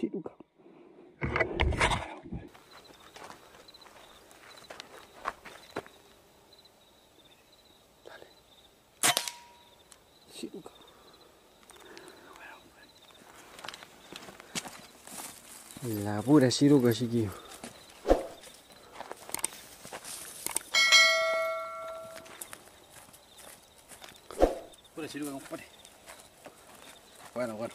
Shiruka. Shiruka. La pura Shiruka, chiquillo. Pura Shiruka, compadre. Bueno, bueno.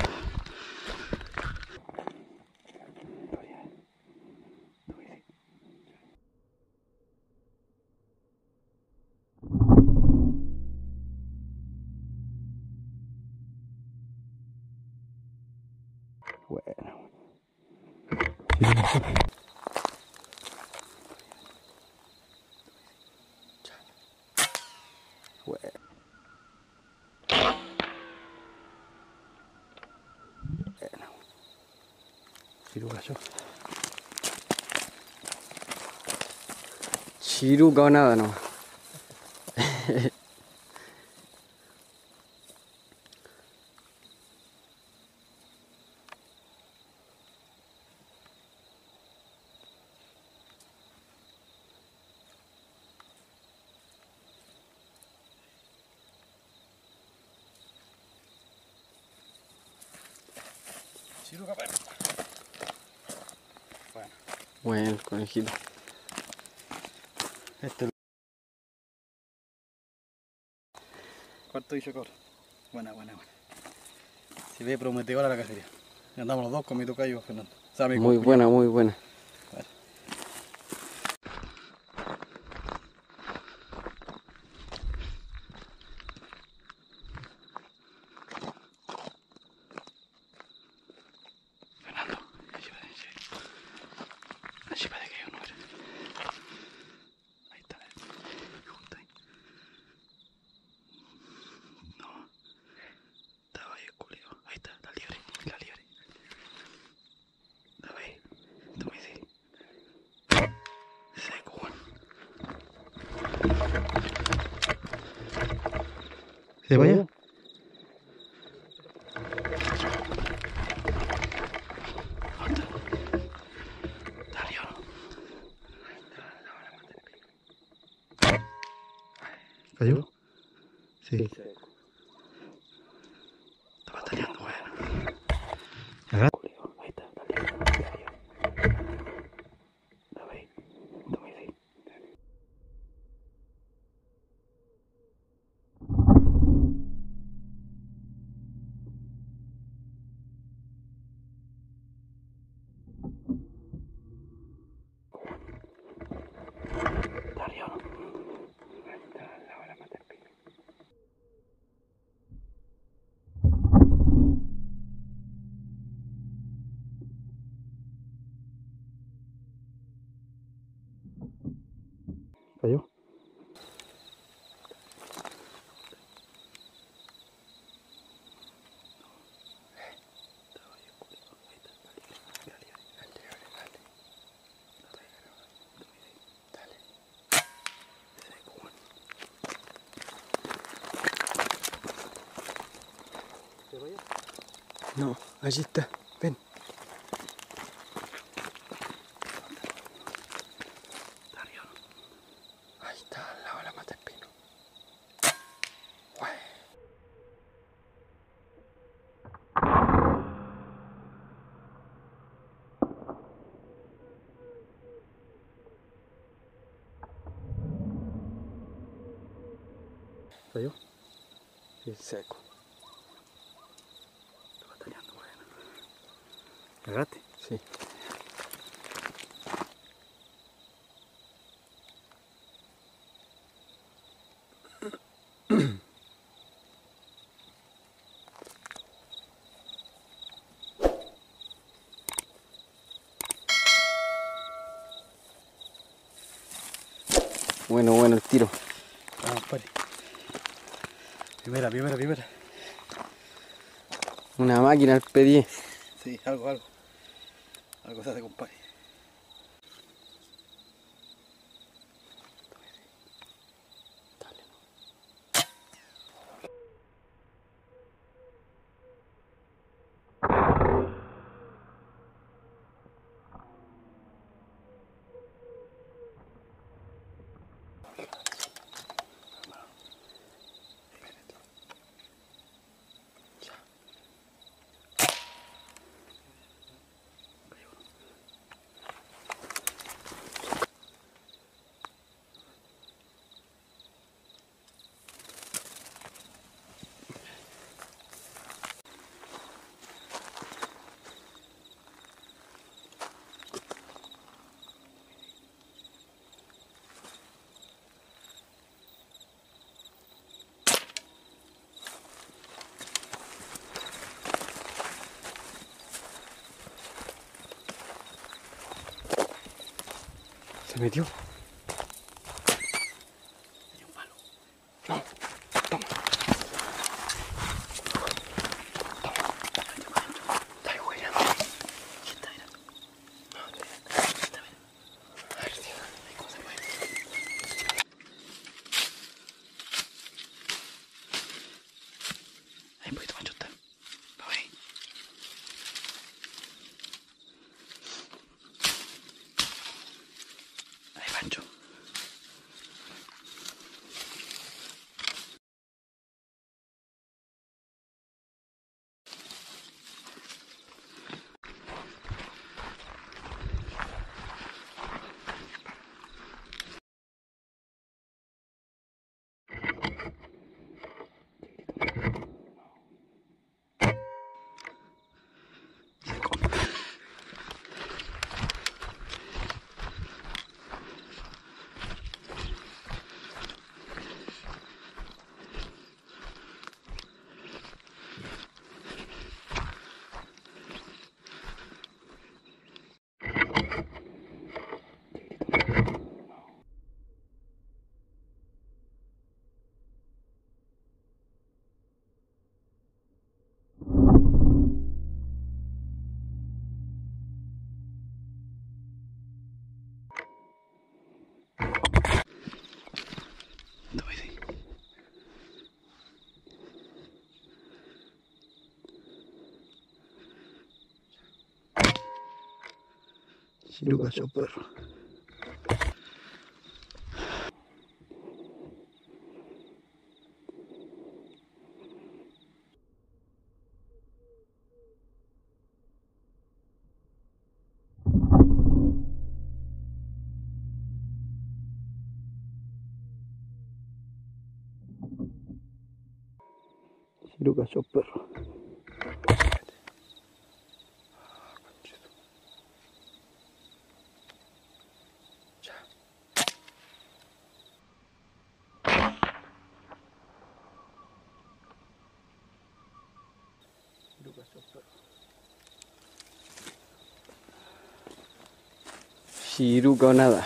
뒤로 가죠. 뒤로 가나, 너. Cuarto dicho cobra. Buena, buena, buena. Se ve prometedora la cacería. Andamos los dos con mi tocayo Fernando. O sea, mi Muy buena, muy buena. No. ¿Cayó? Sí. Está batallando, bueno. No, agitta. Ven. Darion. Ahí está, al lado de la mata espino. Oh. ¿Soy yo? Sí. ¿Cagaste? Sí. Bueno, bueno el tiro. Vamos, pare. Primera, primera, primera. Una máquina al P10. Sí, algo, algo. Algo se hace, compadre. me dio. Me un palo. No, toma. Toma. Dale, mira. No, mira. Quita, mira. A ver, tío. Ahí cómo se mueve. Un poquito más si duga super. Si duga super. Shiruka nada.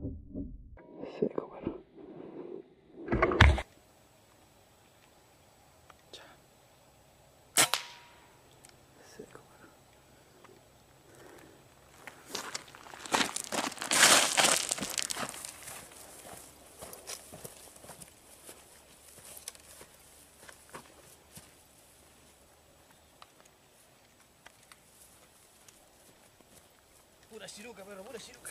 成功かな。成功かな。ほら白かほらほら白か。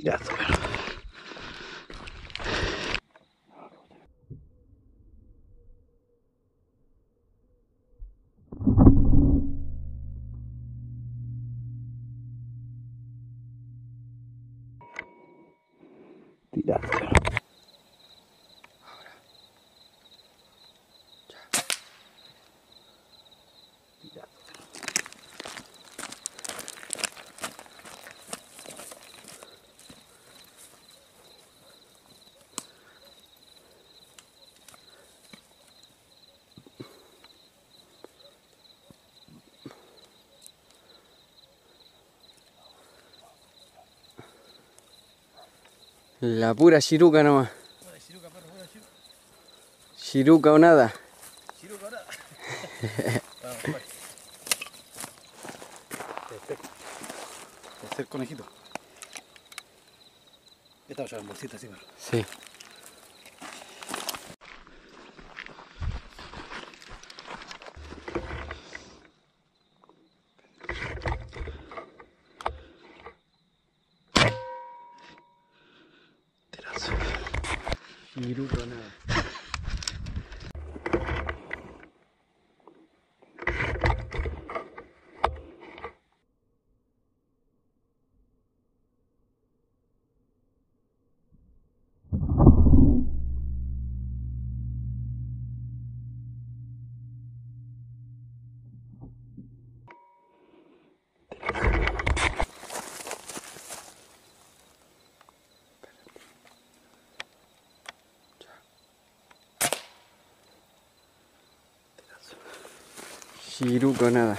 tirado. Tirado. La pura chiruca nomás. Pura chiruca, perro, pura chiruca. Chiruca o nada. Chiruca ahora. Vamos, pues. Perfecto. Tercer conejito. Esta va a en bolsita, sí, perro. Sí. 你如何呢 nada.